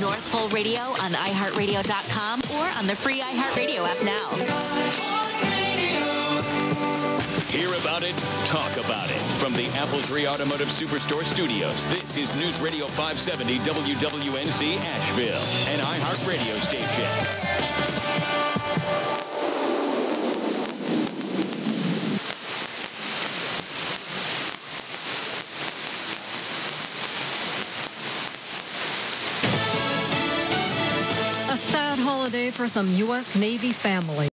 North Pole Radio on iHeartRadio.com or on the free iHeartRadio app now. Hear about it, talk about it. From the Apple Tree Automotive Superstore studios, this is News Radio 570 WWNC Asheville, an iHeartRadio station. Sad holiday for some U.S. Navy families.